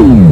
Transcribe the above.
Ooh.